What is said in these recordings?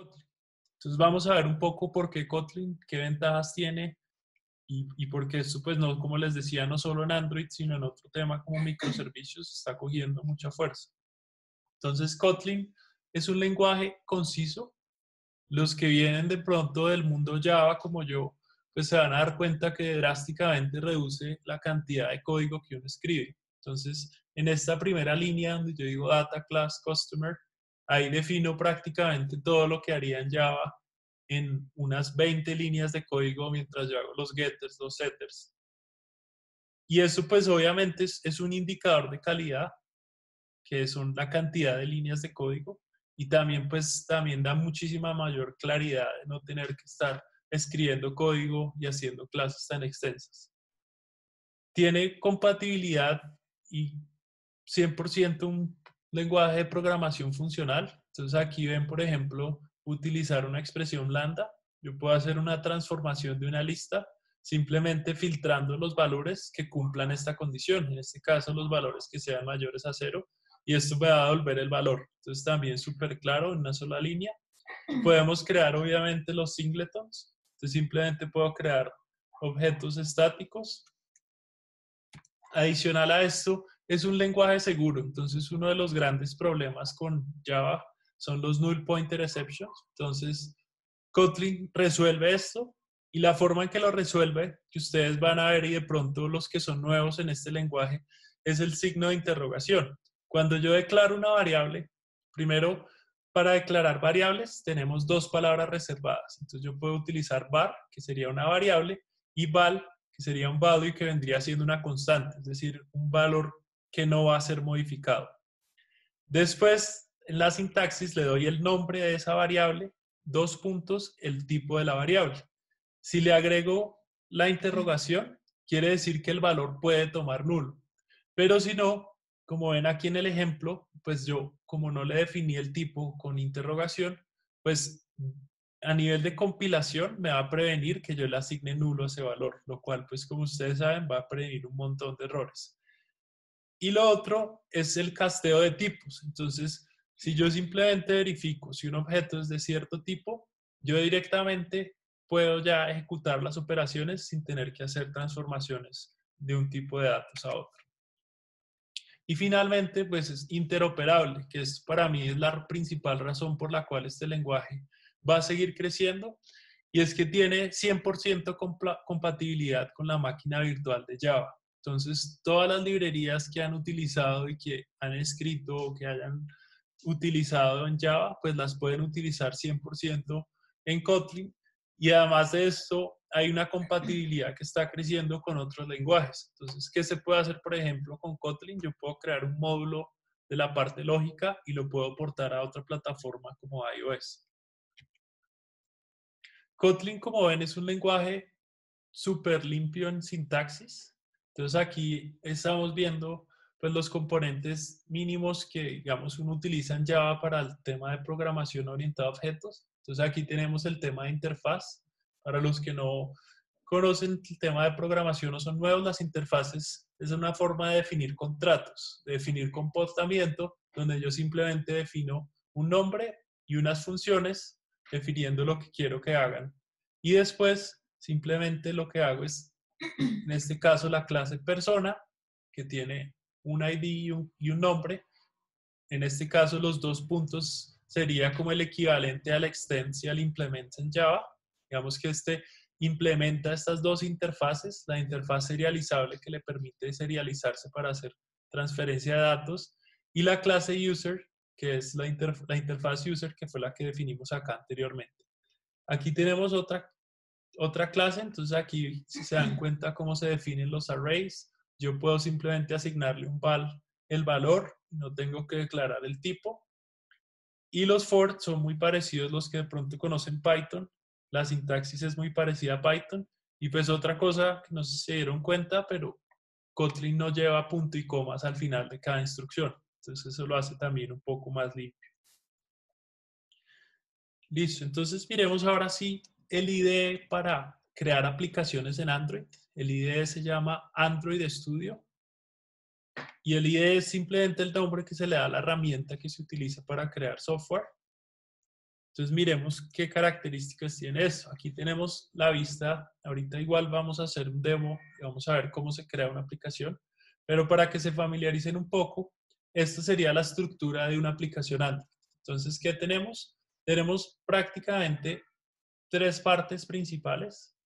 Entonces vamos a ver un poco por qué Kotlin, qué ventajas tiene y, y por qué esto, pues no, como les decía, no solo en Android, sino en otro tema como microservicios, está cogiendo mucha fuerza. Entonces Kotlin es un lenguaje conciso. Los que vienen de pronto del mundo Java como yo, pues se van a dar cuenta que drásticamente reduce la cantidad de código que uno escribe. Entonces, en esta primera línea donde yo digo data class customer, ahí defino prácticamente todo lo que haría en Java en unas 20 líneas de código mientras yo hago los getters, los setters. Y eso pues obviamente es, es un indicador de calidad, que son la cantidad de líneas de código, y también pues también da muchísima mayor claridad de no tener que estar escribiendo código y haciendo clases tan extensas. Tiene compatibilidad y 100% un lenguaje de programación funcional. Entonces aquí ven, por ejemplo, utilizar una expresión lambda. Yo puedo hacer una transformación de una lista simplemente filtrando los valores que cumplan esta condición. En este caso, los valores que sean mayores a cero. Y esto me va a devolver el valor. Entonces también súper claro en una sola línea. Podemos crear obviamente los singletons. Entonces simplemente puedo crear objetos estáticos. Adicional a esto, es un lenguaje seguro. Entonces, uno de los grandes problemas con Java son los null pointer exceptions. Entonces, Kotlin resuelve esto y la forma en que lo resuelve, que ustedes van a ver y de pronto los que son nuevos en este lenguaje, es el signo de interrogación. Cuando yo declaro una variable, primero, para declarar variables tenemos dos palabras reservadas. Entonces yo puedo utilizar var, que sería una variable, y val, que sería un value que vendría siendo una constante, es decir, un valor que no va a ser modificado. Después, en la sintaxis le doy el nombre de esa variable, dos puntos, el tipo de la variable. Si le agrego la interrogación, quiere decir que el valor puede tomar nulo. Pero si no, como ven aquí en el ejemplo, pues yo, como no le definí el tipo con interrogación, pues a nivel de compilación me va a prevenir que yo le asigne nulo a ese valor, lo cual, pues como ustedes saben, va a prevenir un montón de errores. Y lo otro es el casteo de tipos. Entonces, si yo simplemente verifico si un objeto es de cierto tipo, yo directamente puedo ya ejecutar las operaciones sin tener que hacer transformaciones de un tipo de datos a otro. Y finalmente, pues es interoperable, que es para mí es la principal razón por la cual este lenguaje va a seguir creciendo, y es que tiene 100% compatibilidad con la máquina virtual de Java. Entonces, todas las librerías que han utilizado y que han escrito o que hayan utilizado en Java, pues las pueden utilizar 100% en Kotlin. Y además de esto, hay una compatibilidad que está creciendo con otros lenguajes. Entonces, ¿qué se puede hacer, por ejemplo, con Kotlin? Yo puedo crear un módulo de la parte lógica y lo puedo portar a otra plataforma como iOS. Kotlin, como ven, es un lenguaje súper limpio en sintaxis. Entonces aquí estamos viendo pues, los componentes mínimos que, digamos, uno utiliza en Java para el tema de programación orientada a objetos. Entonces aquí tenemos el tema de interfaz. Para los que no conocen el tema de programación o son nuevos, las interfaces es una forma de definir contratos, de definir comportamiento, donde yo simplemente defino un nombre y unas funciones definiendo lo que quiero que hagan. Y después simplemente lo que hago es en este caso la clase persona, que tiene un ID y un, nombre. En este caso los dos puntos sería como el equivalente al extensial implement en Java. Digamos que este implementa estas dos interfaces, la interfaz serializable que le permite serializarse para hacer transferencia de datos y la clase user, que es la, la interfaz user que fue la que definimos acá anteriormente. Aquí tenemos otra otra clase, entonces aquí si se dan cuenta cómo se definen los arrays, yo puedo simplemente asignarle un val el valor, no tengo que declarar el tipo. Y los for son muy parecidos los que de pronto conocen Python, la sintaxis es muy parecida a Python. Y pues otra cosa que no sé si se dieron cuenta, pero Kotlin no lleva punto y comas al final de cada instrucción. Entonces eso lo hace también un poco más limpio. Listo, entonces miremos ahora sí el IDE para crear aplicaciones en Android. El IDE se llama Android Studio. Y el IDE es simplemente el nombre que se le da a la herramienta que se utiliza para crear software. Entonces miremos qué características tiene eso. Aquí tenemos la vista, ahorita igual vamos a hacer un demo y vamos a ver cómo se crea una aplicación, pero para que se familiaricen un poco, esta sería la estructura de una aplicación Android. Entonces, ¿qué tenemos? Tenemos prácticamente tres partes principales.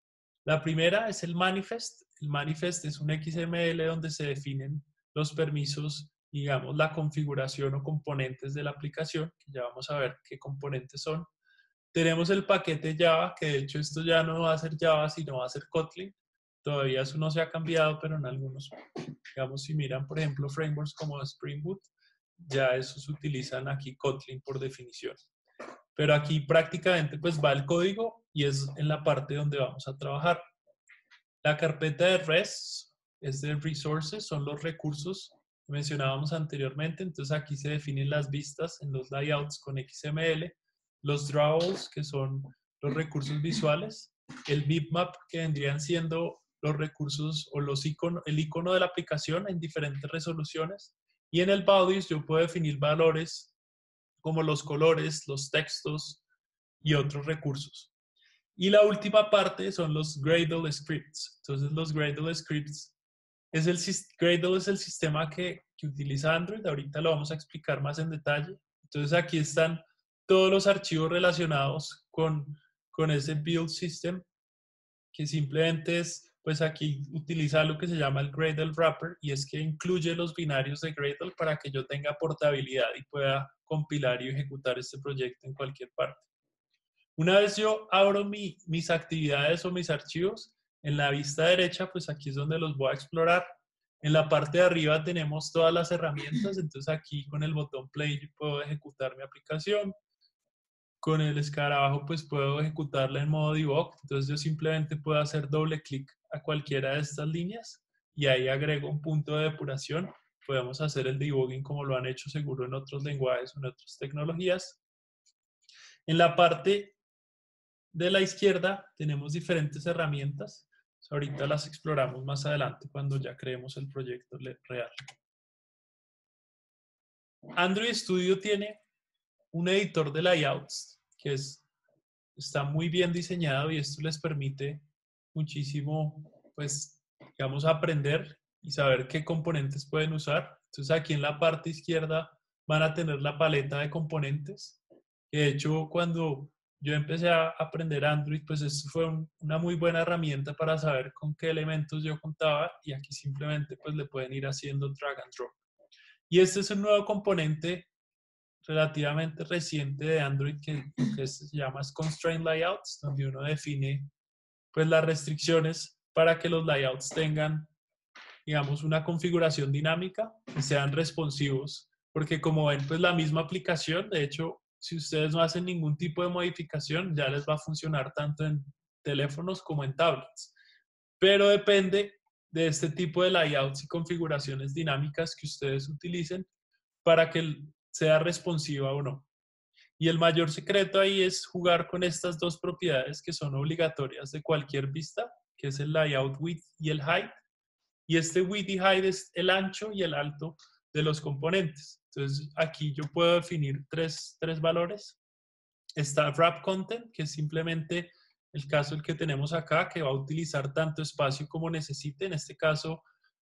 La primera es el manifest. El manifest es un XML donde se definen los permisos digamos, la configuración o componentes de la aplicación, que ya vamos a ver qué componentes son. Tenemos el paquete Java, que de hecho esto ya no va a ser Java, sino va a ser Kotlin. Todavía eso no se ha cambiado, pero en algunos, digamos, si miran, por ejemplo, frameworks como Spring Boot, ya esos utilizan aquí Kotlin por definición. Pero aquí prácticamente pues va el código y es en la parte donde vamos a trabajar. La carpeta de REST es de resources, son los recursos mencionábamos anteriormente. Entonces aquí se definen las vistas en los layouts con XML, los drawables, que son los recursos visuales, el bitmap, que vendrían siendo los recursos o los iconos, el icono de la aplicación en diferentes resoluciones. Y en el bodies yo puedo definir valores como los colores, los textos y otros recursos. Y la última parte son los Gradle scripts. Entonces los Gradle scripts es el, Gradle es el sistema que, que utiliza Android. Ahorita lo vamos a explicar más en detalle. Entonces aquí están todos los archivos relacionados con, con ese build system, que simplemente es, pues aquí utiliza lo que se llama el Gradle Wrapper y es que incluye los binarios de Gradle para que yo tenga portabilidad y pueda compilar y ejecutar este proyecto en cualquier parte. Una vez yo abro mi, mis actividades o mis archivos, en la vista derecha, pues aquí es donde los voy a explorar. En la parte de arriba tenemos todas las herramientas, entonces aquí con el botón play puedo ejecutar mi aplicación. Con el escarabajo pues puedo ejecutarla en modo debug, entonces yo simplemente puedo hacer doble clic a cualquiera de estas líneas y ahí agrego un punto de depuración. Podemos hacer el debugging como lo han hecho seguro en otros lenguajes o en otras tecnologías. En la parte de la izquierda tenemos diferentes herramientas. Ahorita las exploramos más adelante cuando ya creemos el proyecto real. Android Studio tiene un editor de layouts que es, está muy bien diseñado y esto les permite muchísimo, pues, digamos, aprender y saber qué componentes pueden usar. Entonces aquí en la parte izquierda van a tener la paleta de componentes. De hecho, cuando yo empecé a aprender Android, pues esto fue una muy buena herramienta para saber con qué elementos yo contaba y aquí simplemente pues le pueden ir haciendo drag and drop. Y este es un nuevo componente relativamente reciente de Android que, que se llama Constraint Layouts, donde uno define pues las restricciones para que los layouts tengan, digamos, una configuración dinámica y sean responsivos, porque como ven, pues la misma aplicación, de hecho, si ustedes no hacen ningún tipo de modificación, ya les va a funcionar tanto en teléfonos como en tablets. Pero depende de este tipo de layouts y configuraciones dinámicas que ustedes utilicen para que sea responsiva o no. Y el mayor secreto ahí es jugar con estas dos propiedades que son obligatorias de cualquier vista, que es el layout width y el height. Y este width y height es el ancho y el alto de los componentes. Entonces, aquí yo puedo definir tres, tres valores. Está wrap content, que es simplemente el caso el que tenemos acá, que va a utilizar tanto espacio como necesite. En este caso,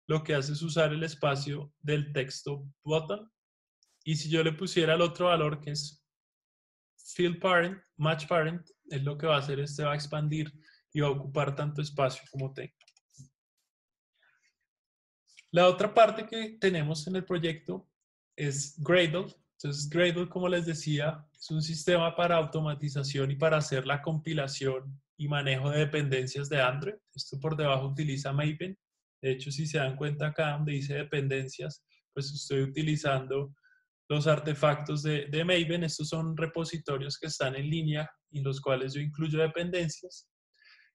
lo que hace es usar el espacio del texto button. Y si yo le pusiera el otro valor, que es fill parent, match parent, es lo que va a hacer, este va a expandir y va a ocupar tanto espacio como tenga. La otra parte que tenemos en el proyecto es Gradle. Entonces, Gradle, como les decía, es un sistema para automatización y para hacer la compilación y manejo de dependencias de Android. Esto por debajo utiliza Maven. De hecho, si se dan cuenta acá donde dice dependencias, pues estoy utilizando los artefactos de, Maven. Estos son repositorios que están en línea y los cuales yo incluyo dependencias.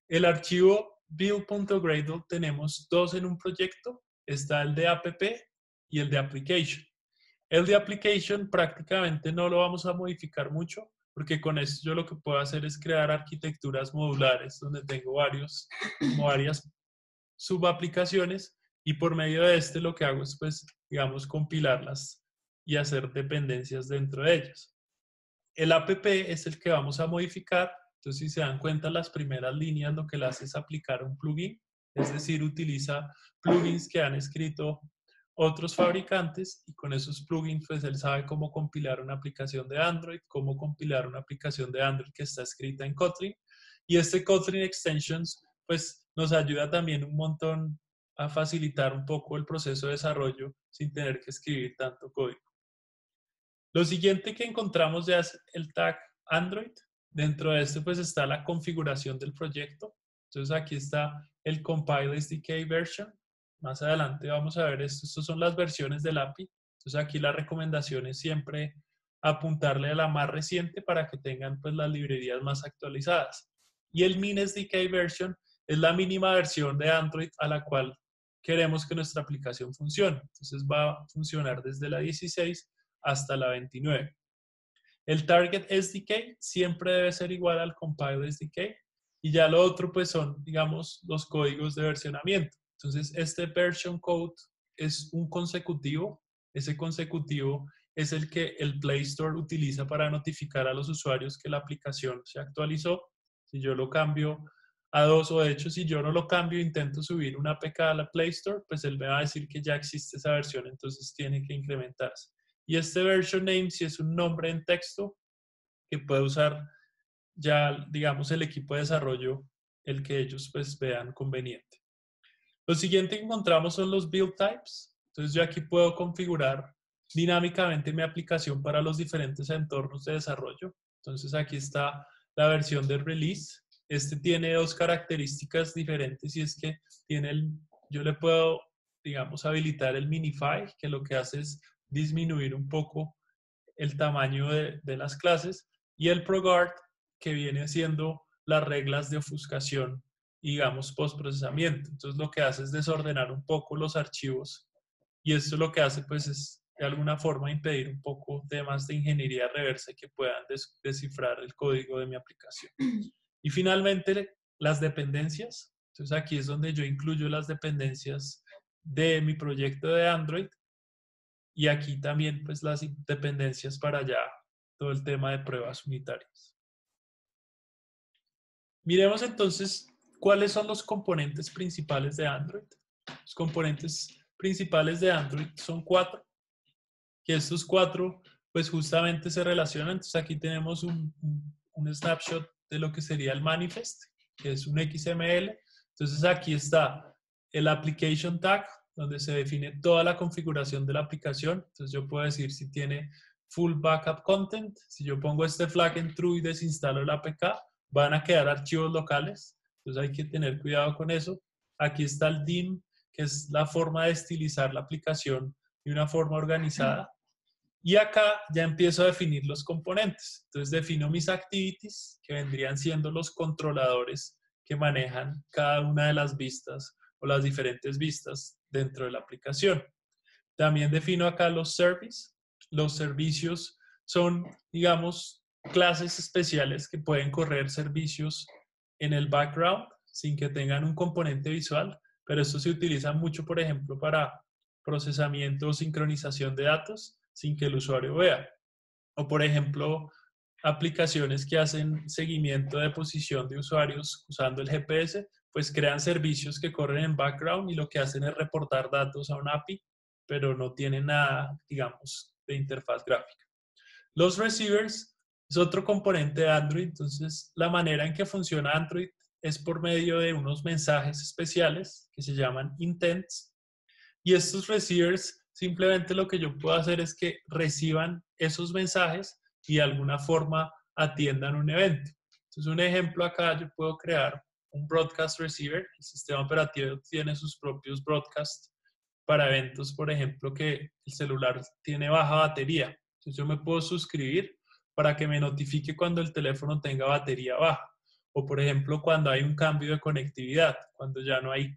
El archivo build.gradle tenemos dos en un proyecto. Está el de app y el de application. El de application prácticamente no lo vamos a modificar mucho porque con esto yo lo que puedo hacer es crear arquitecturas modulares donde tengo varios, como varias subaplicaciones y por medio de este lo que hago es pues digamos compilarlas y hacer dependencias dentro de ellas. el app es el que vamos a modificar. Entonces, si se dan cuenta, las primeras líneas lo que le hace es aplicar un plugin, es decir, utiliza plugins que han escrito otros fabricantes y con esos plugins pues él sabe cómo compilar una aplicación de Android, cómo compilar una aplicación de Android que está escrita en Kotlin y este Kotlin Extensions pues nos ayuda también un montón a facilitar un poco el proceso de desarrollo sin tener que escribir tanto código. Lo siguiente que encontramos ya es el tag Android. Dentro de este pues está la configuración del proyecto. Entonces aquí está el Compile SDK version. Más adelante vamos a ver esto. Estas son las versiones del API. Entonces aquí la recomendación es siempre apuntarle a la más reciente para que tengan pues las librerías más actualizadas. Y el min SDK version es la mínima versión de Android a la cual queremos que nuestra aplicación funcione. Entonces va a funcionar desde la 16 hasta la 29. El Target SDK siempre debe ser igual al Compile SDK y ya lo otro pues son, digamos, los códigos de versionamiento. Entonces, este version code es un consecutivo. Ese consecutivo es el que el Play Store utiliza para notificar a los usuarios que la aplicación se actualizó. Si yo lo cambio a dos, o de hecho, si yo no lo cambio, intento subir una APK a la Play Store, pues él me va a decir que ya existe esa versión, entonces tiene que incrementarse. Y este version name, si es un nombre en texto, que puede usar ya, digamos, el equipo de desarrollo, el que ellos pues vean conveniente. Lo siguiente que encontramos son los build types. Entonces yo aquí puedo configurar dinámicamente mi aplicación para los diferentes entornos de desarrollo. Entonces aquí está la versión de release, este tiene dos características diferentes y es que tiene el, yo le puedo, digamos, habilitar el minify, que lo que hace es disminuir un poco el tamaño de, de las clases, y el ProGuard, que viene haciendo las reglas de ofuscación digamos, postprocesamiento. Entonces, lo que hace es desordenar un poco los archivos y esto lo que hace, pues, es de alguna forma impedir un poco temas de ingeniería reversa que puedan descifrar el código de mi aplicación. Y finalmente, las dependencias. Entonces aquí es donde yo incluyo las dependencias de mi proyecto de Android y aquí también pues las dependencias para ya todo el tema de pruebas unitarias. Miremos entonces cuáles son los componentes principales de Android. Los componentes principales de Android son cuatro, que estos cuatro pues justamente se relacionan. Entonces aquí tenemos un snapshot de lo que sería el manifest, que es un XML. Entonces aquí está el application tag, donde se define toda la configuración de la aplicación. Entonces yo puedo decir si tiene full backup content. Si yo pongo este flag en true y desinstalo el APK, van a quedar archivos locales. Entonces hay que tener cuidado con eso. Aquí está el DIM, que es la forma de estilizar la aplicación de una forma organizada. Y acá ya empiezo a definir los componentes. Entonces defino mis activities, que vendrían siendo los controladores que manejan cada una de las vistas o las diferentes vistas dentro de la aplicación. También defino acá los services. Los servicios son, digamos, clases especiales que pueden correr servicios en el background sin que tengan un componente visual, pero esto se utiliza mucho, por ejemplo, para procesamiento o sincronización de datos sin que el usuario vea. O por ejemplo, aplicaciones que hacen seguimiento de posición de usuarios usando el GPS, pues crean servicios que corren en background y lo que hacen es reportar datos a un API, pero no tienen nada, digamos, de interfaz gráfica. Los receivers es otro componente de Android, entonces la manera en que funciona Android es por medio de unos mensajes especiales que se llaman intents y estos receivers Simplemente lo que yo puedo hacer es que reciban esos mensajes y de alguna forma atiendan un evento. Entonces, un ejemplo acá, yo puedo crear un broadcast receiver. El sistema operativo tiene sus propios broadcasts para eventos, por ejemplo, que el celular tiene baja batería. Entonces, yo me puedo suscribir para que me notifique cuando el teléfono tenga batería baja. O, por ejemplo, cuando hay un cambio de conectividad, cuando ya no hay,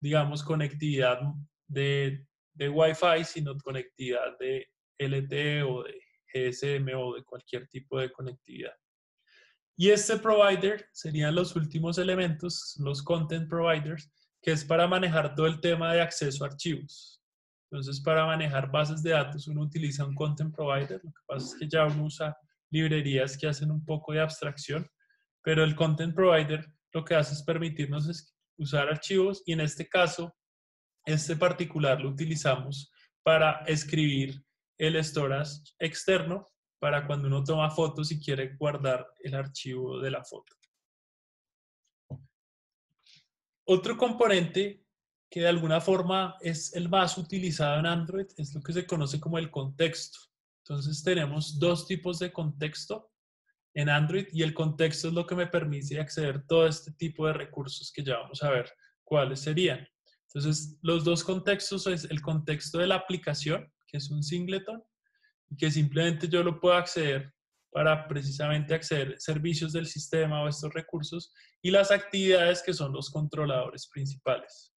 digamos, conectividad de Wi-Fi, sino conectividad de LTE o de GSM o de cualquier tipo de conectividad. Y este provider serían los últimos elementos, los content providers, que es para manejar todo el tema de acceso a archivos. Entonces, para manejar bases de datos, uno utiliza un content provider. Lo que pasa es que ya uno usa librerías que hacen un poco de abstracción, pero el Content Provider lo que hace es permitirnos usar archivos y en este caso, este particular lo utilizamos para escribir el storage externo para cuando uno toma fotos y quiere guardar el archivo de la foto. Otro componente que de alguna forma es el más utilizado en Android es lo que se conoce como el contexto. Entonces tenemos dos tipos de contexto en Android y el contexto es lo que me permite acceder a todo este tipo de recursos que ya vamos a ver cuáles serían. Entonces, los dos contextos es el contexto de la aplicación, que es un singleton, que simplemente yo lo puedo acceder para precisamente acceder servicios del sistema o estos recursos, y las actividades que son los controladores principales.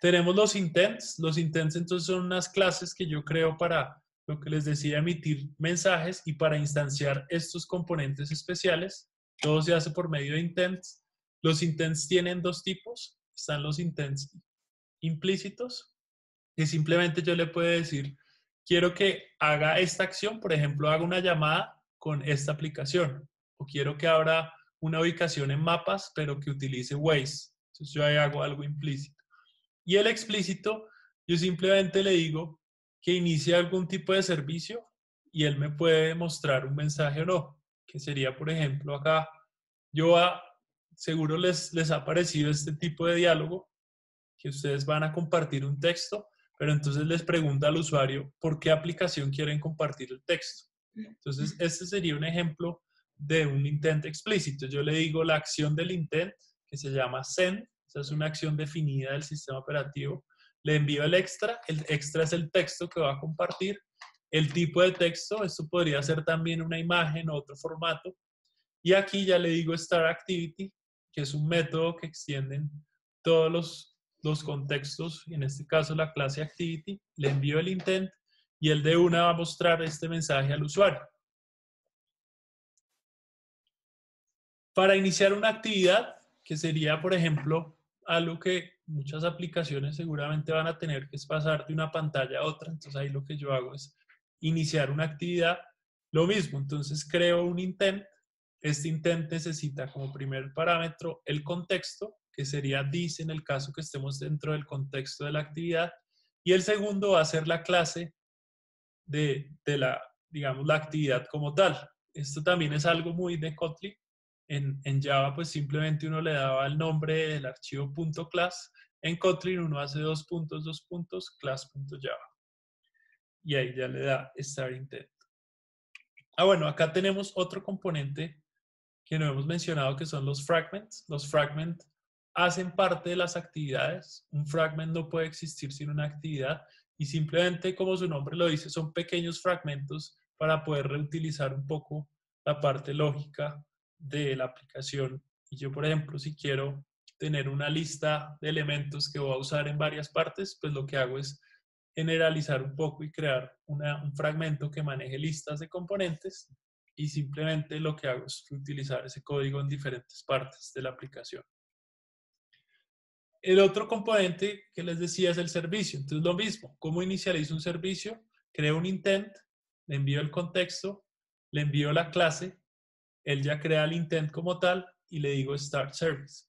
Tenemos los intents. Los intents entonces son unas clases que yo creo para lo que les decía, emitir mensajes y para instanciar estos componentes especiales. Todo se hace por medio de intents. Los intents tienen dos tipos. Están los intents implícitos, que simplemente yo le puedo decir, quiero que haga esta acción, por ejemplo, haga una llamada con esta aplicación, o quiero que abra una ubicación en mapas, pero que utilice Waze. Entonces yo ahí hago algo implícito. Y el explícito, yo simplemente le digo, que inicie algún tipo de servicio y él me puede mostrar un mensaje o no, que sería, por ejemplo, acá, yo seguro les, les ha parecido este tipo de diálogo, que ustedes van a compartir un texto, pero entonces les pregunta al usuario por qué aplicación quieren compartir el texto. Entonces, este sería un ejemplo de un intent explícito. Yo le digo la acción del intent, que se llama send, esa es una acción definida del sistema operativo, le envío el extra, el extra es el texto que va a compartir, el tipo de texto, esto podría ser también una imagen o otro formato, y aquí ya le digo Start Activity, que es un método que extienden todos los, los contextos, en este caso la clase Activity, le envío el intent y el de una va a mostrar este mensaje al usuario. Para iniciar una actividad, que sería, por ejemplo, algo que muchas aplicaciones seguramente van a tener que pasar de una pantalla a otra. Entonces ahí lo que yo hago es iniciar una actividad. Lo mismo, entonces creo un intent. Este intent necesita como primer parámetro el contexto, que sería this en el caso que estemos dentro del contexto de la actividad. Y el segundo va a ser la clase de, de la, digamos, la actividad como tal. Esto también es algo muy de Kotlin, en, Java, pues simplemente uno le daba el nombre del archivo .class. En Kotlin uno hace dos puntos, dos puntos, class.java. Y ahí ya le da start intent. Ah, bueno, acá tenemos otro componente que no hemos mencionado que son los fragments. Los fragments hacen parte de las actividades. Un fragment no puede existir sin una actividad y simplemente, como su nombre lo dice, son pequeños fragmentos para poder reutilizar un poco la parte lógica de la aplicación. Y yo, por ejemplo, si quiero tener una lista de elementos que voy a usar en varias partes, pues lo que hago es generalizar un poco y crear un fragmento que maneje listas de componentes y simplemente lo que hago es utilizar ese código en diferentes partes de la aplicación. El otro componente que les decía es el servicio. Entonces, lo mismo, ¿cómo inicializo un servicio? Creo un intent, le envío el contexto, le envío la clase él ya crea el intent como tal y le digo Start Service.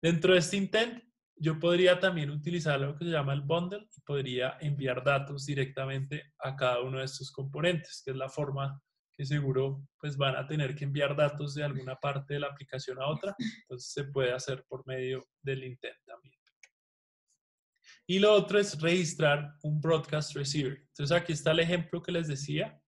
Dentro de este intent, yo podría también utilizar lo que se llama el bundle y podría enviar datos directamente a cada uno de estos componentes, que es la forma que seguro pues van a tener que enviar datos de alguna parte de la aplicación a otra. Entonces se puede hacer por medio del intent también. Y lo otro es registrar un broadcast receiver. Entonces aquí está el ejemplo que les decía.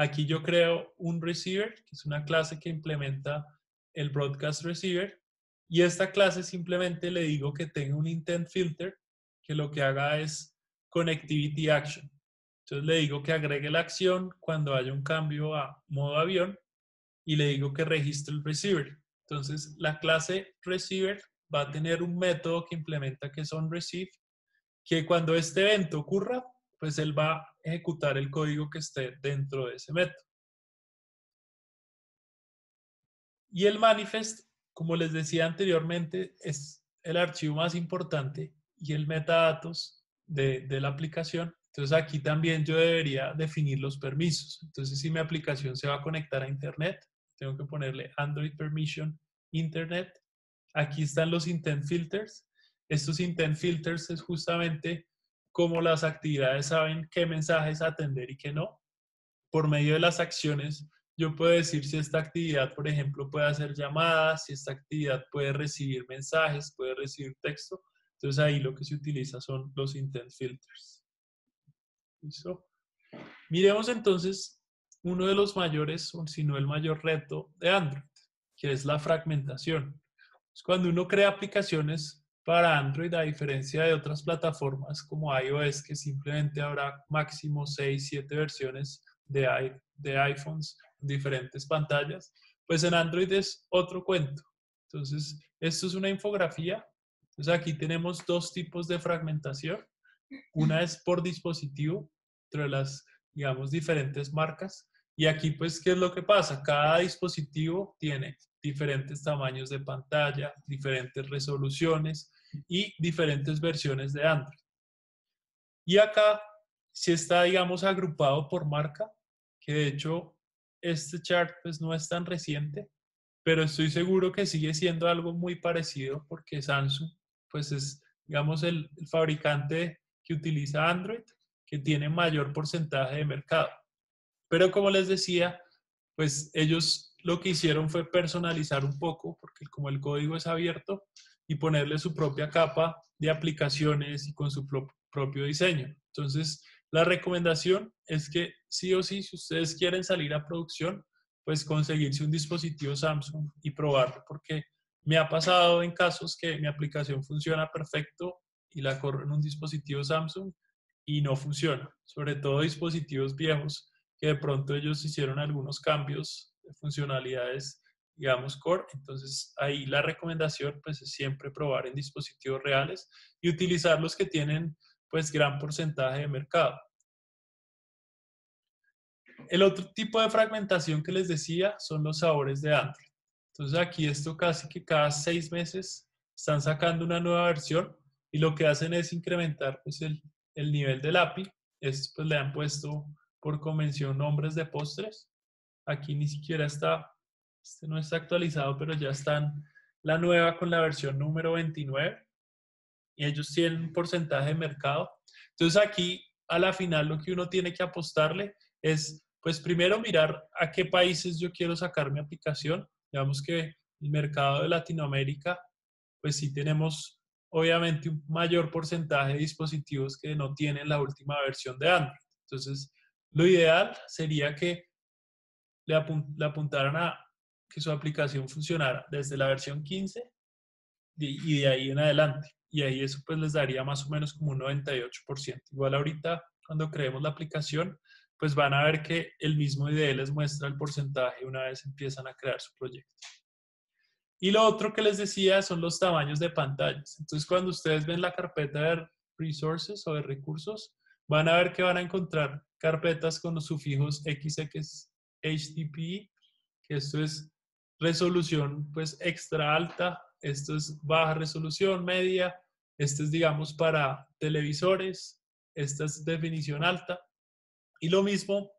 Aquí yo creo un receiver, que es una clase que implementa el broadcast receiver. Y esta clase simplemente le digo que tenga un intent filter, que lo que haga es connectivity action. Entonces le digo que agregue la acción cuando haya un cambio a modo avión y le digo que registre el receiver. Entonces la clase receiver va a tener un método que implementa que son receive, que cuando este evento ocurra, pues él va a ejecutar el código que esté dentro de ese método. Y el manifest, como les decía anteriormente, es el archivo más importante y el metadatos de, la aplicación. Entonces aquí también yo debería definir los permisos. Entonces si mi aplicación se va a conectar a Internet, tengo que ponerle Android Permission Internet. Aquí están los intent filters. Estos intent filters es justamente cómo las actividades saben qué mensajes atender y qué no. Por medio de las acciones, yo puedo decir si esta actividad, por ejemplo, puede hacer llamadas, si esta actividad puede recibir mensajes, puede recibir texto. Entonces ahí lo que se utiliza son los intent filters. Miremos entonces uno de los mayores, si no el mayor reto de Android, que es la fragmentación. cuando uno crea aplicaciones para Android, a diferencia de otras plataformas como iOS, que simplemente habrá máximo 6, 7 versiones de, de iPhones en diferentes pantallas, pues en Android es otro cuento. Entonces, esto es una infografía. Entonces, aquí tenemos dos tipos de fragmentación. Una es por dispositivo, entre las, digamos, diferentes marcas. Y aquí, pues, ¿qué es lo que pasa? Cada dispositivo tiene diferentes tamaños de pantalla, diferentes resoluciones y diferentes versiones de Android. Y acá si está, digamos, agrupado por marca, que de hecho este chart pues no es tan reciente, pero estoy seguro que sigue siendo algo muy parecido porque Samsung pues es, digamos, el fabricante que utiliza Android, que tiene mayor porcentaje de mercado. Pero como les decía, pues ellos lo que hicieron fue personalizar un poco, porque como el código es abierto, y ponerle su propia capa de aplicaciones y con su propio diseño. Entonces, la recomendación es que sí o sí, si ustedes quieren salir a producción, pues conseguirse un dispositivo Samsung y probarlo, porque me ha pasado en casos que mi aplicación funciona perfecto y la corro en un dispositivo Samsung y no funciona, sobre todo dispositivos viejos que de pronto ellos hicieron algunos cambios funcionalidades, digamos, core. Entonces ahí la recomendación pues es siempre probar en dispositivos reales y utilizar los que tienen pues gran porcentaje de mercado. El otro tipo de fragmentación que les decía son los sabores de Android. Entonces aquí esto casi que cada seis meses están sacando una nueva versión y lo que hacen es incrementar pues, el, el nivel del API. Esto pues le han puesto por convención nombres de postres. Aquí ni siquiera está, este no está actualizado, pero ya están la nueva con la versión número 29 y ellos tienen un porcentaje de mercado. Entonces aquí a la final lo que uno tiene que apostarle es pues primero mirar a qué países yo quiero sacar mi aplicación. Digamos que el mercado de Latinoamérica pues sí tenemos obviamente un mayor porcentaje de dispositivos que no tienen la última versión de Android. Entonces, lo ideal sería que le, apuntaran a que su aplicación funcionara desde la versión 15 y de ahí en adelante. Y ahí eso pues les daría más o menos como un 98%. Igual ahorita cuando creemos la aplicación, pues van a ver que el mismo IDE les muestra el porcentaje una vez empiezan a crear su proyecto. Y lo otro que les decía son los tamaños de pantallas. Entonces, cuando ustedes ven la carpeta de resources o de recursos, van a ver que van a encontrar carpetas con los sufijos XX HTTP, que esto es resolución pues extra alta, esto es baja resolución, media, esto es digamos para televisores, esta es definición alta. Y lo mismo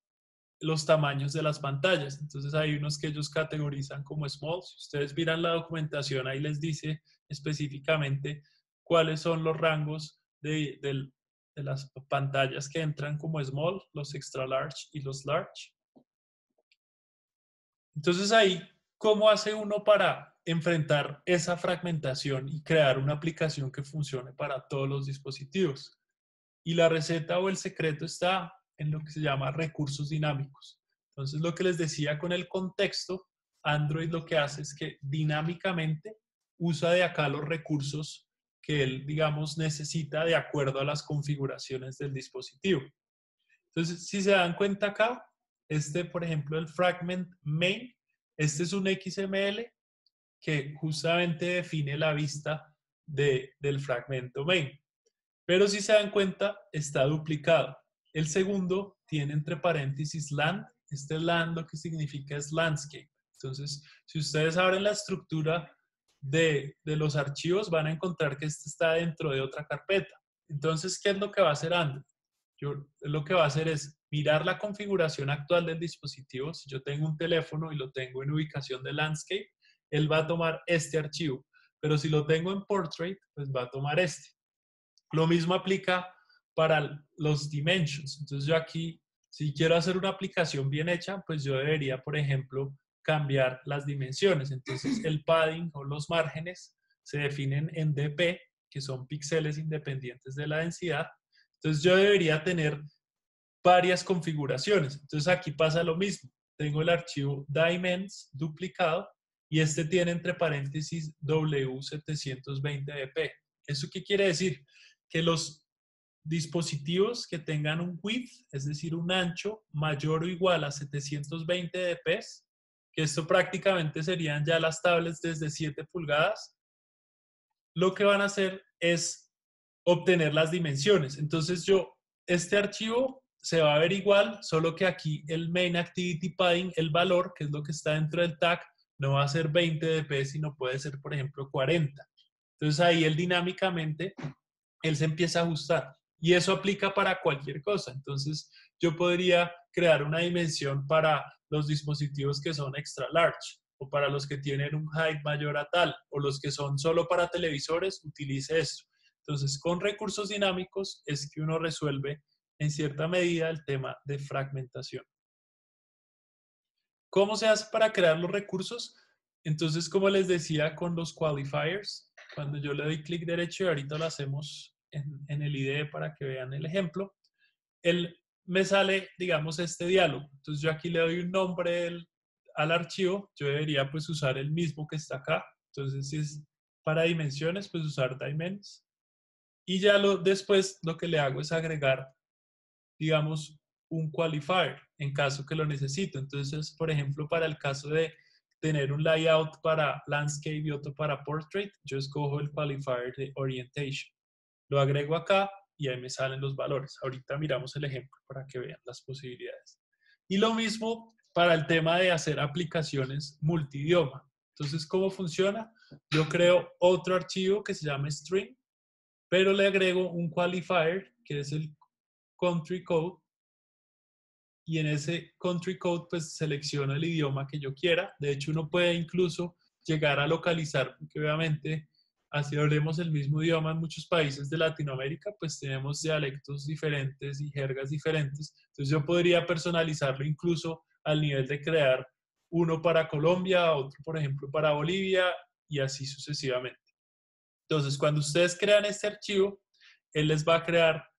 los tamaños de las pantallas. Entonces hay unos que ellos categorizan como small. Si ustedes miran la documentación, ahí les dice específicamente cuáles son los rangos de, de las pantallas que entran como small, los extra large y los large. Entonces ahí, ¿cómo hace uno para enfrentar esa fragmentación y crear una aplicación que funcione para todos los dispositivos? Y la receta o el secreto está en lo que se llama recursos dinámicos. Entonces, lo que les decía con el contexto, Android lo que hace es que dinámicamente usa de acá los recursos que él, digamos, necesita de acuerdo a las configuraciones del dispositivo. Entonces, si se dan cuenta acá, este, por ejemplo, el fragment main, este es un XML que justamente define la vista de, del fragmento main. Pero si se dan cuenta, está duplicado. El segundo tiene entre paréntesis land. Este land lo que significa es landscape. Entonces, si ustedes abren la estructura de, los archivos, van a encontrar que este está dentro de otra carpeta. Entonces, ¿qué es lo que va a hacer Android? yo lo que va a hacer es mirar la configuración actual del dispositivo. Si yo tengo un teléfono y lo tengo en ubicación de landscape, él va a tomar este archivo. Pero si lo tengo en portrait, pues va a tomar este. Lo mismo aplica para los dimensions. Entonces yo aquí, si quiero hacer una aplicación bien hecha, pues yo debería, por ejemplo, cambiar las dimensiones. Entonces el padding o los márgenes se definen en dp, que son píxeles independientes de la densidad. Entonces yo debería tener varias configuraciones. Entonces aquí pasa lo mismo. Tengo el archivo dimens duplicado y este tiene entre paréntesis W720dp. ¿Eso qué quiere decir? Que los dispositivos que tengan un width, es decir, un ancho mayor o igual a 720 dp, que esto prácticamente serían ya las tablets desde 7 pulgadas, lo que van a hacer es obtener las dimensiones. Entonces yo, este archivo se va a ver igual, solo que aquí el main activity padding, el valor, que es lo que está dentro del tag, no va a ser 20 dp, sino puede ser, por ejemplo, 40. Entonces ahí él dinámicamente, él se empieza a ajustar. Y eso aplica para cualquier cosa. Entonces yo podría crear una dimensión para los dispositivos que son extra large o para los que tienen un height mayor a tal o los que son solo para televisores, utilice esto. Entonces, con recursos dinámicos es que uno resuelve en cierta medida el tema de fragmentación. ¿Cómo se hace para crear los recursos? Entonces, como les decía con los qualifiers, cuando yo le doy clic derecho y ahorita lo hacemos en, el IDE para que vean el ejemplo, él me sale, digamos, este diálogo. Entonces, yo aquí le doy un nombre al archivo, yo debería pues usar el mismo que está acá. Entonces, si es para dimensiones, pues usar dimens. Y ya lo, después lo que le hago es agregar digamos, un qualifier en caso que lo necesito. Entonces, por ejemplo, para el caso de tener un layout para landscape y otro para portrait, yo escojo el qualifier de orientation. Lo agrego acá y ahí me salen los valores. Ahorita miramos el ejemplo para que vean las posibilidades. Y lo mismo para el tema de hacer aplicaciones multidioma. Entonces, ¿cómo funciona? Yo creo otro archivo que se llama string, pero le agrego un qualifier, que es el country code y en ese country code pues selecciono el idioma que yo quiera. De hecho, uno puede incluso llegar a localizar, porque obviamente así hablemos el mismo idioma en muchos países de Latinoamérica, pues tenemos dialectos diferentes y jergas diferentes. Entonces yo podría personalizarlo incluso al nivel de crear uno para Colombia, otro por ejemplo para Bolivia y así sucesivamente. Entonces cuando ustedes crean este archivo, él les va a crear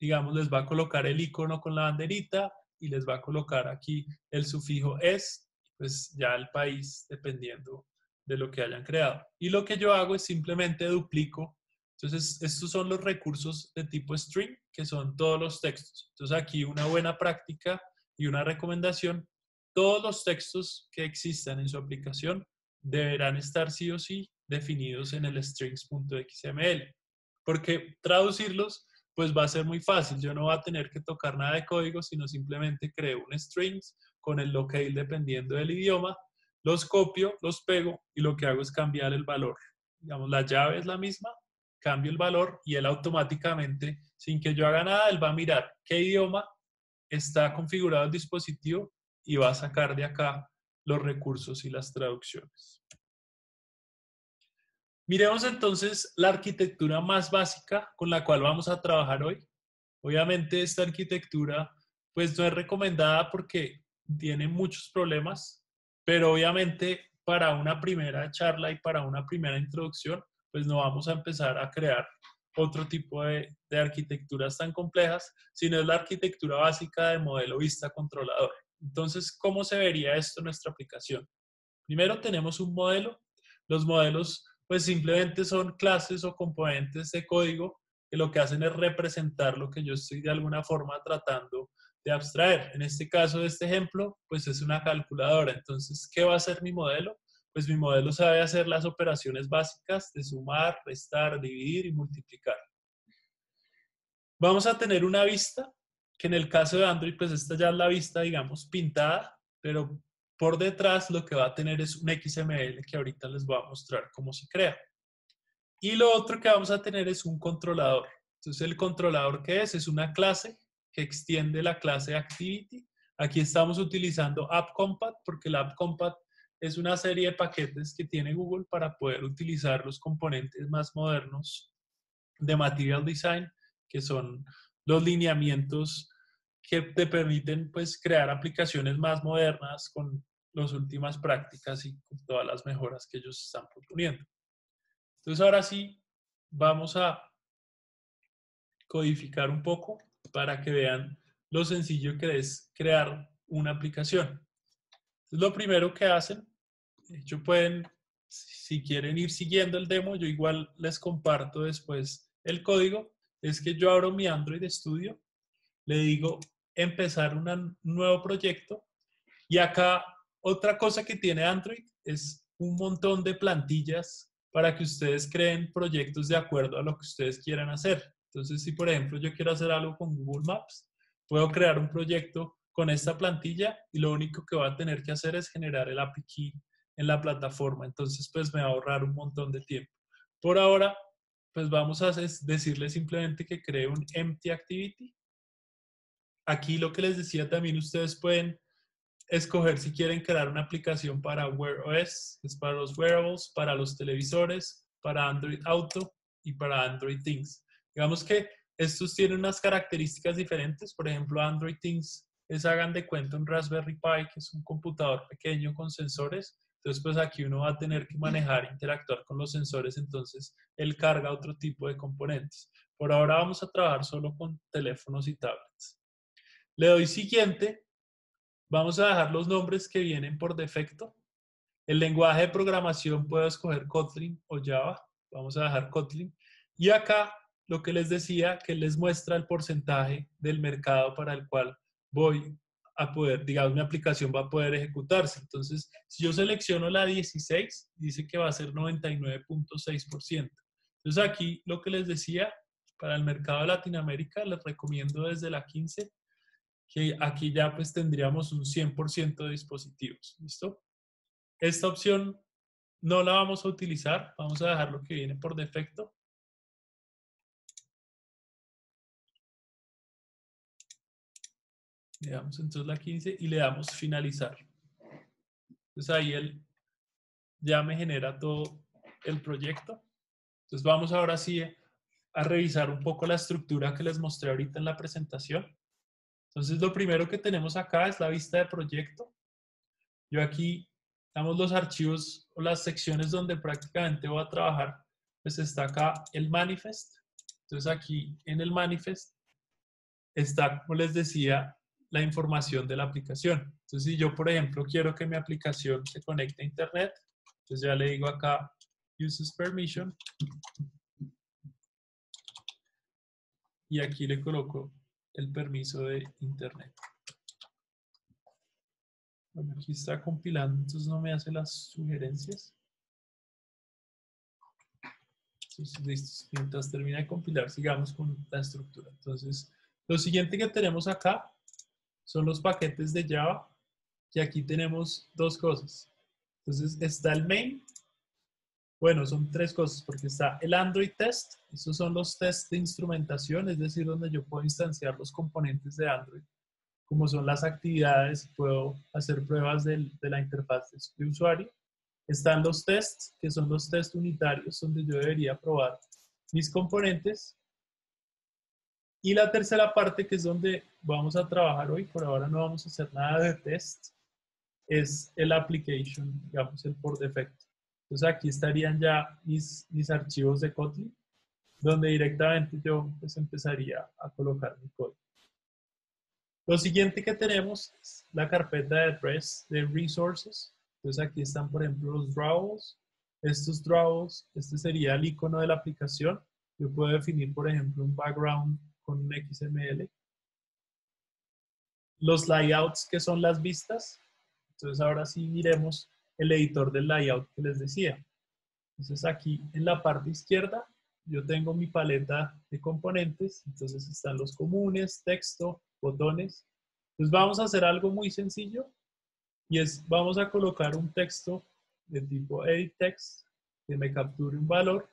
digamos, les va a colocar el icono con la banderita y les va a colocar aquí el sufijo es, pues ya el país, dependiendo de lo que hayan creado. Y lo que yo hago es simplemente duplico. Entonces, estos son los recursos de tipo string, que son todos los textos. Entonces, aquí una buena práctica y una recomendación, todos los textos que existan en su aplicación deberán estar sí o sí definidos en el strings.xml, porque traducirlos pues va a ser muy fácil. Yo no voy a tener que tocar nada de código, sino simplemente creo un strings con el locale dependiendo del idioma, los copio, los pego y lo que hago es cambiar el valor. Digamos, la llave es la misma, cambio el valor y él automáticamente, sin que yo haga nada, él va a mirar qué idioma está configurado el dispositivo y va a sacar de acá los recursos y las traducciones. Miremos entonces la arquitectura más básica con la cual vamos a trabajar hoy. Obviamente esta arquitectura pues no es recomendada porque tiene muchos problemas, pero obviamente para una primera charla y para una primera introducción pues no vamos a empezar a crear otro tipo de, de arquitecturas tan complejas, sino es la arquitectura básica de modelo vista controlador. Entonces, ¿cómo se vería esto en nuestra aplicación? Primero tenemos un modelo. Los modelos pues simplemente son clases o componentes de código que lo que hacen es representar lo que yo estoy de alguna forma tratando de abstraer. En este caso este ejemplo, pues es una calculadora. Entonces, ¿qué va a ser mi modelo? Pues mi modelo sabe hacer las operaciones básicas de sumar, restar, dividir y multiplicar. Vamos a tener una vista, que en el caso de Android, pues esta ya es la vista, digamos, pintada, pero por detrás lo que va a tener es un XML que ahorita les voy a mostrar cómo se crea. Y lo otro que vamos a tener es un controlador. Entonces, el controlador, ¿qué es? Es una clase que extiende la clase activity. Aquí estamos utilizando AppCompat porque la AppCompat es una serie de paquetes que tiene Google para poder utilizar los componentes más modernos de Material Design, que son los lineamientos que te permiten pues, crear aplicaciones más modernas con las últimas prácticas y con todas las mejoras que ellos están proponiendo. Entonces, ahora sí, vamos a codificar un poco para que vean lo sencillo que es crear una aplicación. lo primero que hacen de hecho, pueden, si quieren ir siguiendo el demo, yo igual les comparto después el código. Es que yo abro mi Android Studio, le digo empezar un nuevo proyecto y acá otra cosa que tiene Android es un montón de plantillas para que ustedes creen proyectos de acuerdo a lo que ustedes quieran hacer. Entonces, si por ejemplo yo quiero hacer algo con Google Maps, puedo crear un proyecto con esta plantilla y lo único que va a tener que hacer es generar el API key en la plataforma. Entonces, pues me va a ahorrar un montón de tiempo. Por ahora, pues vamos a decirle simplemente que cree un empty activity. Aquí lo que les decía también, ustedes pueden escoger si quieren crear una aplicación para Wear OS, es para los wearables, para los televisores, para Android Auto y para Android Things. Digamos que estos tienen unas características diferentes. Por ejemplo, Android Things es, hagan de cuenta, un Raspberry Pi, que es un computador pequeño con sensores, entonces, pues aquí uno va a tener que manejar, interactuar con los sensores, entonces él carga otro tipo de componentes. Por ahora vamos a trabajar solo con teléfonos y tablets. Le doy siguiente. Vamos a dejar los nombres que vienen por defecto. El lenguaje de programación puedo escoger Kotlin o Java. Vamos a dejar Kotlin. Y acá lo que les decía, que les muestra el porcentaje del mercado para el cual voy a poder, digamos, mi aplicación va a poder ejecutarse. Entonces, si yo selecciono la 16, dice que va a ser 99.6%. Entonces, aquí lo que les decía, para el mercado de Latinoamérica, les recomiendo desde la 15, que aquí ya pues tendríamos un 100% de dispositivos. ¿Listo? Esta opción no la vamos a utilizar, vamos a dejar lo que viene por defecto. Le damos entonces la 15 y le damos finalizar. Entonces ahí él ya me genera todo el proyecto. Entonces vamos ahora sí a revisar un poco la estructura que les mostré ahorita en la presentación. Entonces lo primero que tenemos acá es la vista de proyecto. Yo aquí damos los archivos o las secciones donde prácticamente voy a trabajar. Pues está acá el manifest. Entonces aquí en el manifest está, como les decía, la información de la aplicación. Entonces, si yo, por ejemplo, quiero que mi aplicación se conecte a Internet, entonces ya le digo acá, uses permission. Y aquí le coloco el permiso de Internet. Bueno, aquí está compilando, entonces no me hace las sugerencias. Entonces, listo. Mientras termina de compilar, sigamos con la estructura. Entonces, lo siguiente que tenemos acá son los paquetes de Java, que aquí tenemos dos cosas. Entonces está el main, bueno, son tres cosas, porque está el Android test, esos son los tests de instrumentación, es decir, donde yo puedo instanciar los componentes de Android, como son las actividades, puedo hacer pruebas de la interfaz de usuario. Están los tests, que son los tests unitarios, donde yo debería probar mis componentes. Y la tercera parte, que es donde vamos a trabajar hoy, por ahora no vamos a hacer nada de test, es el application, digamos, el por defecto. Entonces aquí estarían ya mis, mis archivos de Kotlin, donde directamente yo pues, empezaría a colocar mi código. Lo siguiente que tenemos es la carpeta de res de resources. Entonces aquí están, por ejemplo, los drawables. Estos drawables, este sería el icono de la aplicación. Yo puedo definir, por ejemplo, un background con un XML. Los layouts, que son las vistas. Entonces ahora sí miremos el editor del layout que les decía. Entonces aquí en la parte izquierda yo tengo mi paleta de componentes. Entonces están los comunes, texto, botones. Entonces vamos a hacer algo muy sencillo y es vamos a colocar un texto de tipo edit text que me capture un valor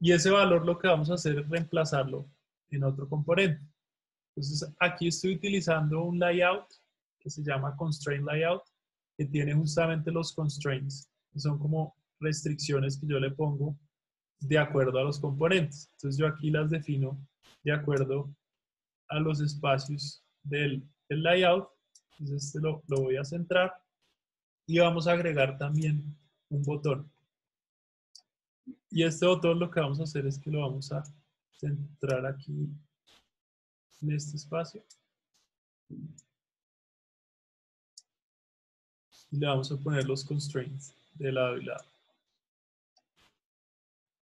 y ese valor lo que vamos a hacer es reemplazarlo en otro componente. Entonces aquí estoy utilizando un layout que se llama constraint layout, que tiene justamente los constraints, son como restricciones que yo le pongo de acuerdo a los componentes. Entonces yo aquí las defino de acuerdo a los espacios del, layout. Entonces este lo, lo voy a centrar y vamos a agregar también un botón. Y este botón lo que vamos a hacer es que lo vamos a centrar aquí en este espacio. Y le vamos a poner los constraints de lado y lado.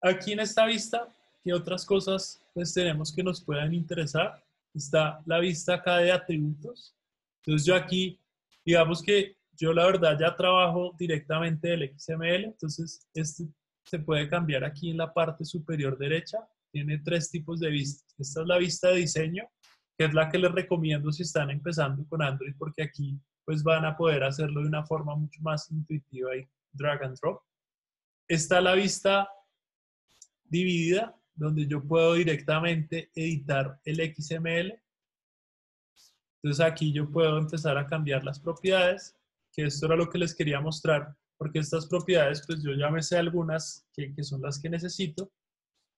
Aquí en esta vista, ¿qué otras cosas pues tenemos que nos puedan interesar? Está la vista acá de atributos. Entonces yo aquí, digamos que yo la verdad ya trabajo directamente del XML, entonces este se puede cambiar aquí en la parte superior derecha. Tiene tres tipos de vistas. Esta es la vista de diseño, que es la que les recomiendo si están empezando con Android, porque aquí pues van a poder hacerlo de una forma mucho más intuitiva y drag and drop. Está la vista dividida, donde yo puedo directamente editar el XML. Entonces aquí yo puedo empezar a cambiar las propiedades, que esto era lo que les quería mostrar porque estas propiedades, pues yo ya me sé algunas que, que son las que necesito.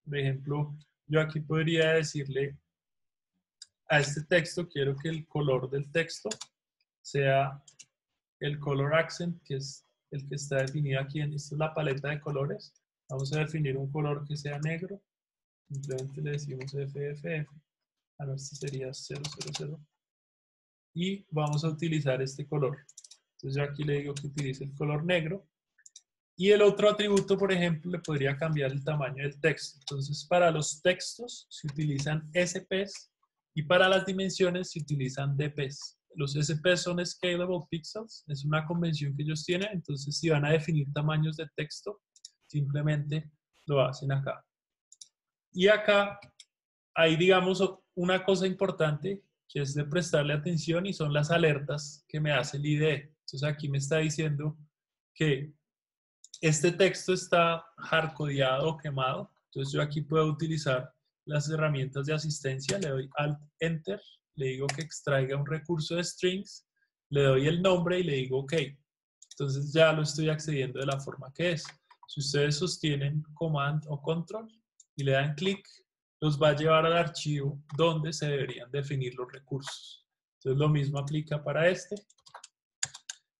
Por ejemplo, yo aquí podría decirle a este texto, quiero que el color del texto sea el color accent, que es el que está definido aquí. En, esta es la paleta de colores. Vamos a definir un color que sea negro. Simplemente le decimos FFF. A ver si sería 000. Y vamos a utilizar este color. Entonces yo aquí le digo que utilice el color negro. Y el otro atributo, por ejemplo, le podría cambiar el tamaño del texto. Entonces, para los textos se utilizan SPs y para las dimensiones se utilizan DPs. Los SPs son Scalable Pixels, es una convención que ellos tienen. Entonces, si van a definir tamaños de texto, simplemente lo hacen acá. Y acá hay, digamos, una cosa importante que es de prestarle atención y son las alertas que me hace el IDE. Entonces aquí me está diciendo que este texto está hardcodeado o quemado. Entonces yo aquí puedo utilizar las herramientas de asistencia. Le doy Alt Enter, le digo que extraiga un recurso de strings, le doy el nombre y le digo OK. Entonces ya lo estoy accediendo de la forma que es. Si ustedes sostienen Command o Control y le dan clic, los va a llevar al archivo donde se deberían definir los recursos. Entonces lo mismo aplica para este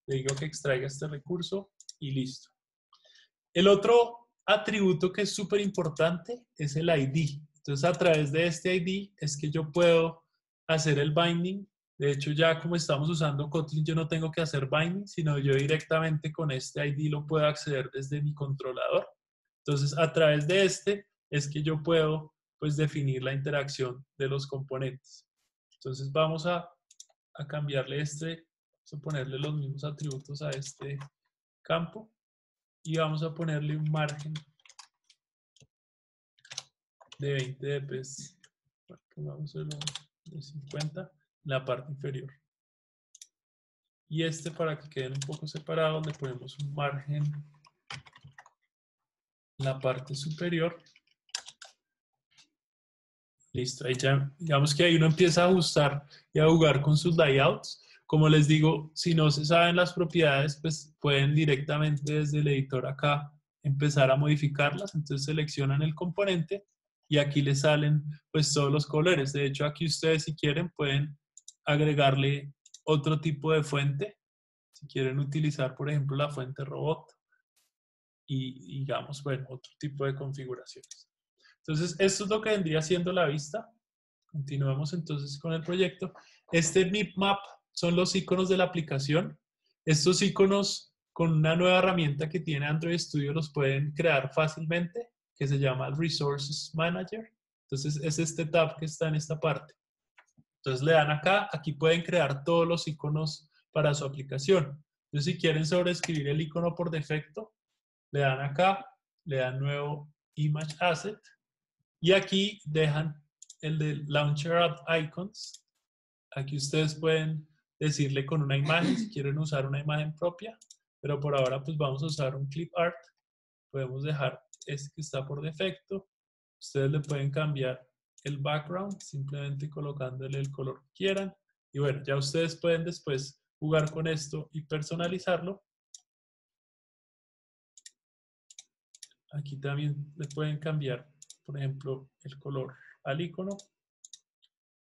le digo que extraiga este recurso y listo. El otro atributo que es súper importante es el ID. Entonces, a través de este ID es que yo puedo hacer el binding. De hecho, ya como estamos usando Kotlin, yo no tengo que hacer binding, sino yo directamente con este ID lo puedo acceder desde mi controlador. Entonces, a través de este es que yo puedo pues definir la interacción de los componentes. Entonces, vamos a, a cambiarle este Vamos a ponerle los mismos atributos a este campo y vamos a ponerle un margen de 20 dp. Vamos a de 50 en la parte inferior. Y este para que queden un poco separados le ponemos un margen en la parte superior. Listo, ahí ya, digamos que ahí uno empieza a ajustar y a jugar con sus layouts como les digo, si no se saben las propiedades, pues pueden directamente desde el editor acá empezar a modificarlas. Entonces seleccionan el componente y aquí les salen pues todos los colores. De hecho, aquí ustedes si quieren pueden agregarle otro tipo de fuente. Si quieren utilizar, por ejemplo, la fuente robot y digamos, bueno, otro tipo de configuraciones. Entonces, esto es lo que vendría siendo la vista. Continuamos entonces con el proyecto. Este map son los iconos de la aplicación. Estos iconos con una nueva herramienta que tiene Android Studio los pueden crear fácilmente, que se llama Resources Manager. Entonces es este tab que está en esta parte. Entonces le dan acá, aquí pueden crear todos los iconos para su aplicación. Entonces si quieren sobreescribir el icono por defecto, le dan acá, le dan nuevo Image Asset y aquí dejan el de Launcher Icons. Aquí ustedes pueden decirle con una imagen si quieren usar una imagen propia, pero por ahora pues vamos a usar un clip art. Podemos dejar este que está por defecto. Ustedes le pueden cambiar el background, simplemente colocándole el color que quieran. Y bueno, ya ustedes pueden después jugar con esto y personalizarlo. Aquí también le pueden cambiar, por ejemplo, el color al icono.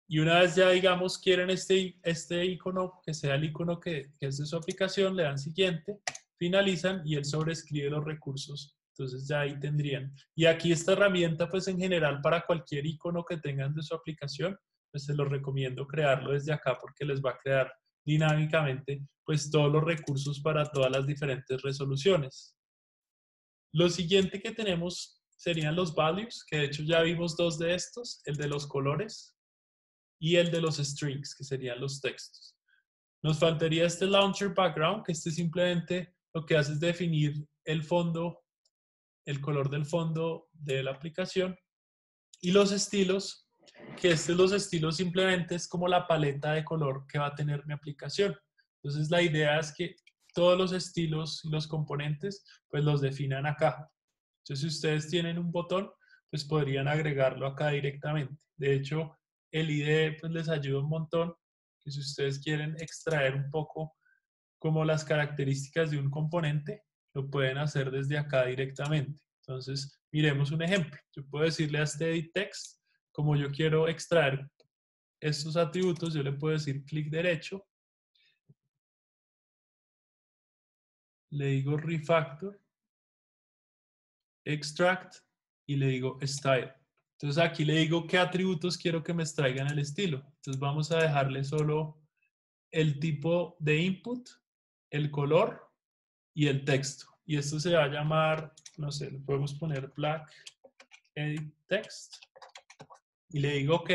Y una vez ya, digamos, quieren este, este icono, que sea el icono que, que es de su aplicación, le dan siguiente, finalizan y él sobrescribe los recursos. Entonces ya ahí tendrían. Y aquí esta herramienta, pues en general, para cualquier icono que tengan de su aplicación, pues se los recomiendo crearlo desde acá porque les va a crear dinámicamente pues todos los recursos para todas las diferentes resoluciones. Lo siguiente que tenemos serían los values, que de hecho ya vimos dos de estos, el de los colores y el de los strings, que serían los textos. Nos faltaría este launcher background, que este simplemente lo que hace es definir el fondo, el color del fondo de la aplicación y los estilos, que estos los estilos simplemente es como la paleta de color que va a tener mi aplicación. Entonces la idea es que todos los estilos y los componentes pues los definan acá. Entonces si ustedes tienen un botón pues podrían agregarlo acá directamente. De hecho el IDE pues les ayuda un montón que si ustedes quieren extraer un poco como las características de un componente lo pueden hacer desde acá directamente. Entonces miremos un ejemplo. Yo puedo decirle a este edit text como yo quiero extraer estos atributos, yo le puedo decir clic derecho, le digo refactor, extract y le digo style. Entonces aquí le digo qué atributos quiero que me extraigan el estilo. Entonces vamos a dejarle solo el tipo de input, el color y el texto. Y esto se va a llamar, no sé, le podemos poner black edit text y le digo OK.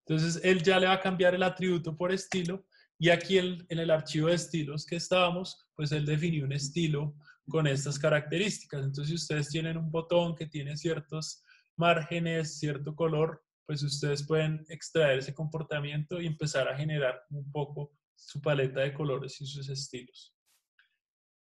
Entonces él ya le va a cambiar el atributo por estilo y aquí en, el archivo de estilos que estábamos, pues él definió un estilo con estas características. Entonces si ustedes tienen un botón que tiene ciertos márgenes, cierto color, pues ustedes pueden extraer ese comportamiento y empezar a generar un poco su paleta de colores y sus estilos.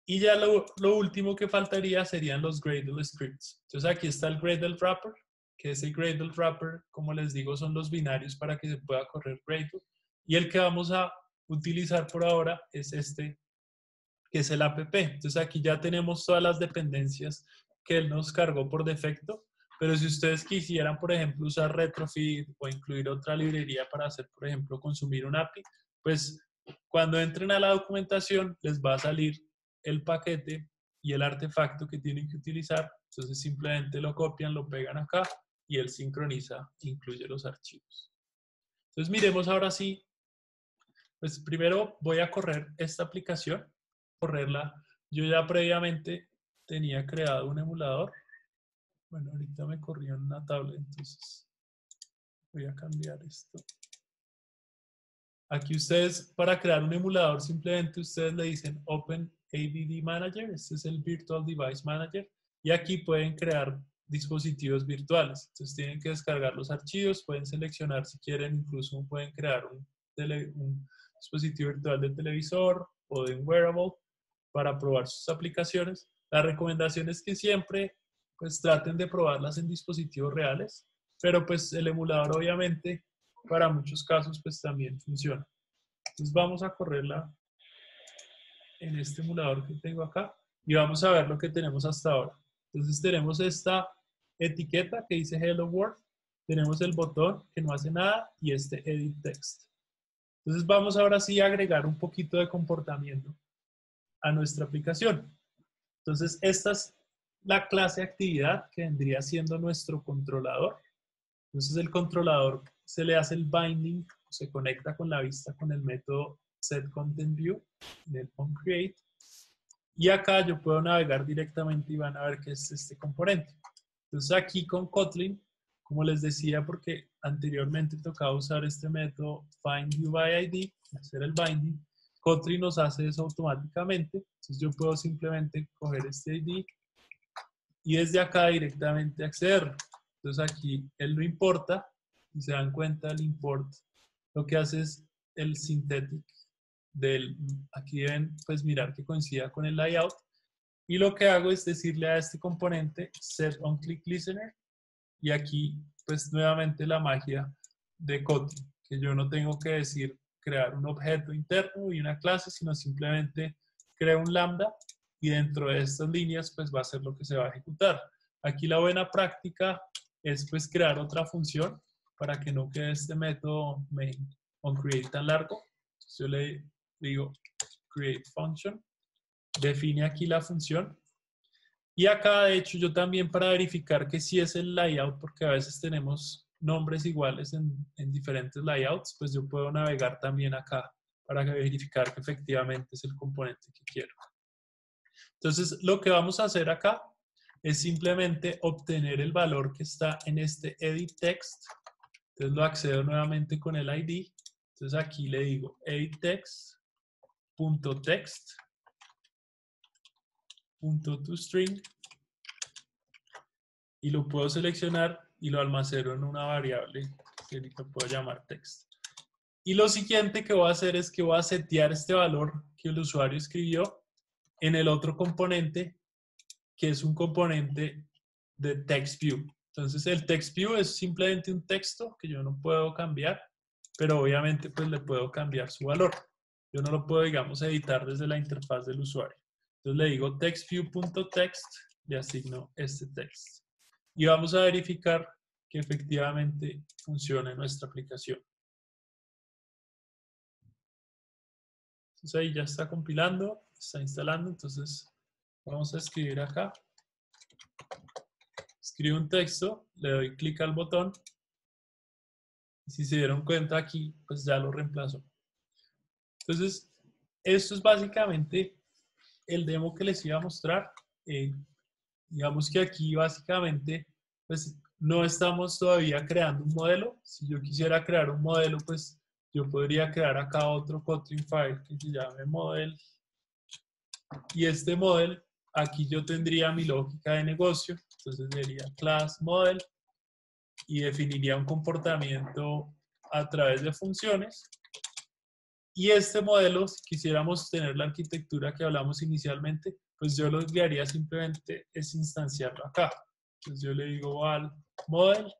Y ya lo, lo último que faltaría serían los Gradle scripts. Entonces aquí está el Gradle wrapper que ese Gradle wrapper, como les digo, son los binarios para que se pueda correr Gradle. Y el que vamos a utilizar por ahora es este, que es el app. Entonces aquí ya tenemos todas las dependencias que él nos cargó por defecto. Pero si ustedes quisieran, por ejemplo, usar Retrofit o incluir otra librería para hacer, por ejemplo, consumir un API, pues cuando entren a la documentación les va a salir el paquete y el artefacto que tienen que utilizar. Entonces simplemente lo copian, lo pegan acá y él sincroniza, incluye los archivos. Entonces miremos ahora sí, pues primero voy a correr esta aplicación, correrla. Yo ya previamente tenía creado un emulador. Bueno, ahorita me corrió en una tablet, entonces voy a cambiar esto. Aquí ustedes, para crear un emulador, simplemente ustedes le dicen Open ADD Manager, este es el Virtual Device Manager, y aquí pueden crear dispositivos virtuales. Entonces tienen que descargar los archivos, pueden seleccionar si quieren, incluso pueden crear un, dispositivo virtual de televisor o de un wearable para probar sus aplicaciones. La recomendación es que siempre pues traten de probarlas en dispositivos reales, pero pues el emulador obviamente para muchos casos pues también funciona. Entonces vamos a correrla en este emulador que tengo acá y vamos a ver lo que tenemos hasta ahora. Entonces tenemos esta etiqueta que dice Hello World, tenemos el botón que no hace nada y este Edit Text. Entonces vamos ahora sí a agregar un poquito de comportamiento a nuestra aplicación. Entonces esta es la clase actividad que vendría siendo nuestro controlador. Entonces el controlador se le hace el binding, se conecta con la vista con el método setContentView en el onCreate y acá yo puedo navegar directamente y van a ver que es este componente. Entonces aquí con Kotlin, como les decía, porque anteriormente tocaba usar este método findUID, hacer el binding, Kotlin nos hace eso automáticamente. Entonces yo puedo simplemente coger este ID y desde acá directamente acceder. Entonces aquí él lo importa y se dan cuenta el import. Lo que hace es el synthetic del, aquí deben pues mirar que coincida con el layout. Y lo que hago es decirle a este componente set on click listener y aquí pues nuevamente la magia de Kotlin, que yo no tengo que decir crear un objeto interno y una clase, sino simplemente creo un lambda y dentro de estas líneas pues va a ser lo que se va a ejecutar. Aquí la buena práctica es pues crear otra función para que no quede este método main on create tan largo. Yo le digo create function, define aquí la función y acá de hecho yo también para verificar que sí es el layout, porque a veces tenemos nombres iguales en, en diferentes layouts, pues yo puedo navegar también acá para verificar que efectivamente es el componente que quiero. Entonces, lo que vamos a hacer acá es simplemente obtener el valor que está en este edit text. Entonces lo accedo nuevamente con el ID. Entonces aquí le digo edit text punto text punto to string y lo puedo seleccionar y lo almaceno en una variable que ahorita puedo llamar text. Y lo siguiente que voy a hacer es que voy a setear este valor que el usuario escribió en el otro componente, que es un componente de TextView. Entonces el TextView es simplemente un texto que yo no puedo cambiar, pero obviamente pues le puedo cambiar su valor. Yo no lo puedo, digamos, editar desde la interfaz del usuario. Entonces le digo textview.text y asigno este text. Y vamos a verificar que efectivamente funcione nuestra aplicación. Entonces ahí ya está compilando está instalando, entonces vamos a escribir acá. Escribo un texto, le doy clic al botón y si se dieron cuenta aquí, pues ya lo reemplazo. Entonces, esto es básicamente el demo que les iba a mostrar. Eh, digamos que aquí básicamente, pues no estamos todavía creando un modelo. Si yo quisiera crear un modelo, pues yo podría crear acá otro Kotlin file que se llame model y este model, aquí yo tendría mi lógica de negocio, entonces sería class model y definiría un comportamiento a través de funciones. Y este modelo, si quisiéramos tener la arquitectura que hablamos inicialmente, pues yo lo que haría simplemente es instanciarlo acá. Entonces yo le digo val model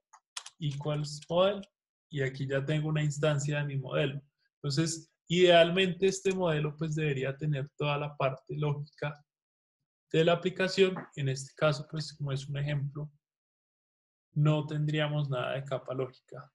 equals model y aquí ya tengo una instancia de mi modelo. Entonces, Idealmente este modelo pues debería tener toda la parte lógica de la aplicación. En este caso pues como es un ejemplo, no tendríamos nada de capa lógica.